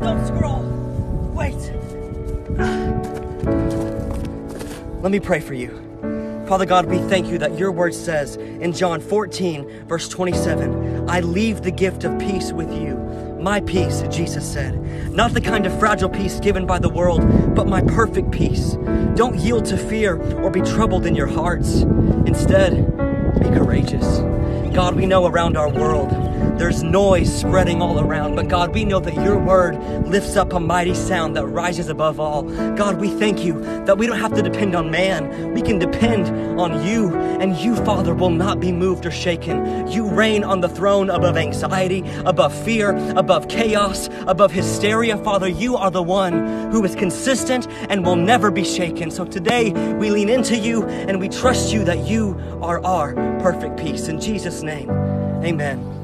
Don't scroll. Wait. Let me pray for you. Father God, we thank you that your word says in John 14, verse 27, I leave the gift of peace with you. My peace, Jesus said. Not the kind of fragile peace given by the world, but my perfect peace. Don't yield to fear or be troubled in your hearts. Instead, be courageous. God, we know around our world there's noise spreading all around, but God, we know that your word lifts up a mighty sound that rises above all. God, we thank you that we don't have to depend on man. We can depend on you, and you, Father, will not be moved or shaken. You reign on the throne above anxiety, above fear, above chaos, above hysteria. Father, you are the one who is consistent and will never be shaken. So today we lean into you and we trust you that you are our perfect peace. In Jesus' name, amen.